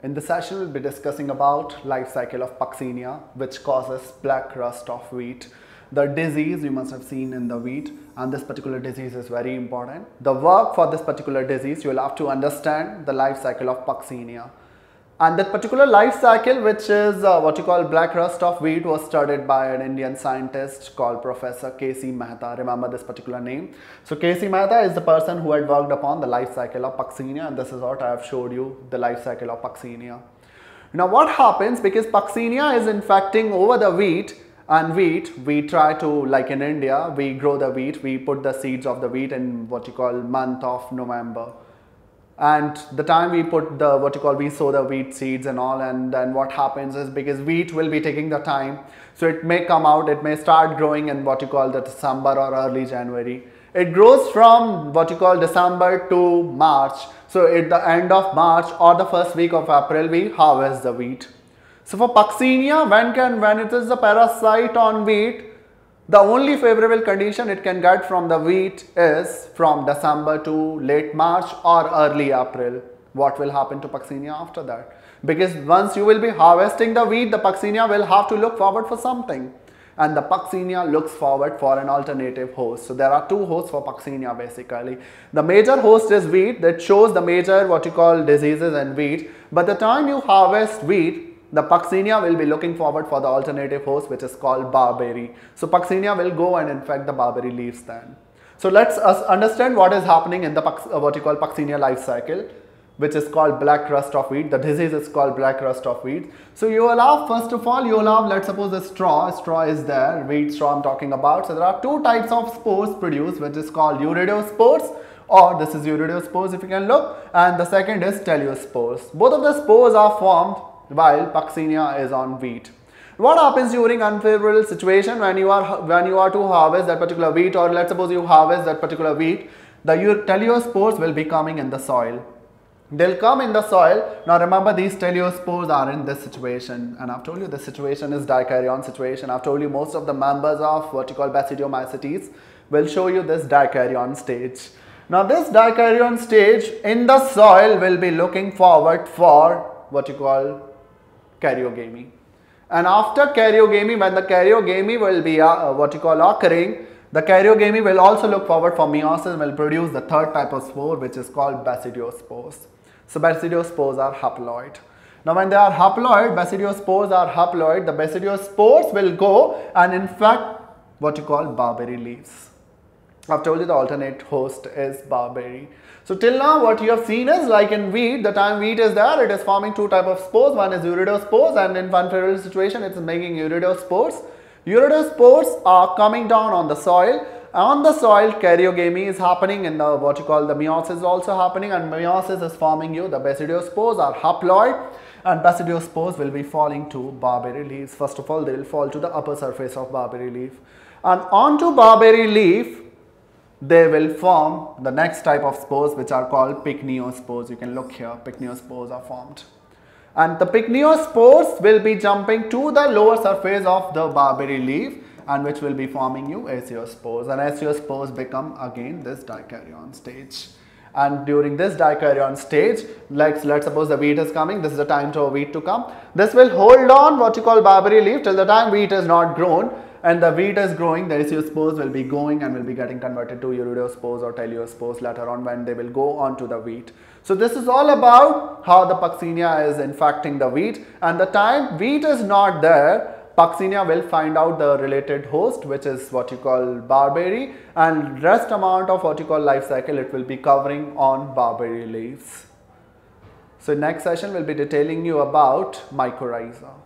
In this session, we'll be discussing about life cycle of Puccinia, which causes black rust of wheat. The disease you must have seen in the wheat and this particular disease is very important. The work for this particular disease, you will have to understand the life cycle of Puccinia. And that particular life cycle, which is uh, what you call black rust of wheat, was studied by an Indian scientist called Professor K.C. Mehta. Remember this particular name. So K.C. Mehta is the person who had worked upon the life cycle of Puccinia, and this is what I have showed you, the life cycle of Puccinia. Now what happens, because Puccinia is infecting over the wheat, and wheat, we try to, like in India, we grow the wheat, we put the seeds of the wheat in what you call month of November and the time we put the what you call we sow the wheat seeds and all and then what happens is because wheat will be taking the time so it may come out it may start growing in what you call the december or early january. It grows from what you call december to march. So at the end of march or the first week of april we harvest the wheat. So for puccinia when can when it is a parasite on wheat the only favorable condition it can get from the wheat is from December to late March or early April. What will happen to Puccinia after that? Because once you will be harvesting the wheat, the Puccinia will have to look forward for something. And the Puccinia looks forward for an alternative host. So there are two hosts for Puccinia basically. The major host is wheat that shows the major what you call diseases in wheat. But the time you harvest wheat, the Puccinia will be looking forward for the alternative host which is called barberry. So Puccinia will go and infect the barberry leaves then. So let's understand what is happening in the uh, what you call Puccinia life cycle which is called black rust of wheat. The disease is called black rust of wheat. So you have first of all you have let's suppose a straw, straw is there, wheat straw I'm talking about. So there are two types of spores produced which is called uredospores or this is uredospores if you can look and the second is teliospores. Both of the spores are formed while Puccinia is on wheat. What happens during unfavorable situation when you are when you are to harvest that particular wheat or let's suppose you harvest that particular wheat, the teliospores will be coming in the soil. They'll come in the soil. Now remember these teliospores are in this situation and I've told you the situation is dikaryon situation. I've told you most of the members of what you call Basidiomycetes will show you this dikaryon stage. Now this dikaryon stage in the soil will be looking forward for what you call karyogamy. And after karyogamy, when the karyogamy will be uh, what you call occurring, the karyogamy will also look forward for meiosis and will produce the third type of spore which is called basidiospores. So basidiospores are haploid. Now when they are haploid, basidiospores are haploid, the basidiospores will go and infect what you call barberry leaves. I've told you the alternate host is barberry. So till now what you have seen is like in wheat, the time wheat is there, it is forming two type of spores. One is uredospores and in one favorable situation it's making uredospores. Uredospores are coming down on the soil. On the soil karyogamy is happening in the what you call the meiosis is also happening and meiosis is forming you. The basidiospores are haploid and basidiospores will be falling to barberry leaves. First of all they will fall to the upper surface of barberry leaf. And onto barberry leaf they will form the next type of spores which are called pycnospores. You can look here, pycnospores are formed. And the pycnospores will be jumping to the lower surface of the barberry leaf and which will be forming you aeciospores. And aeciospores become again this dikaryon stage. And during this dikaryon stage, like let's suppose the wheat is coming, this is the time for wheat to come. This will hold on what you call barberry leaf till the time wheat is not grown and the wheat is growing, the spores will be going and will be getting converted to uredospores or teliospores later on when they will go on to the wheat. So this is all about how the Puccinia is infecting the wheat and the time wheat is not there, Puccinia will find out the related host which is what you call barberry and rest amount of what you call life cycle it will be covering on barberry leaves. So next session we'll be detailing you about mycorrhiza.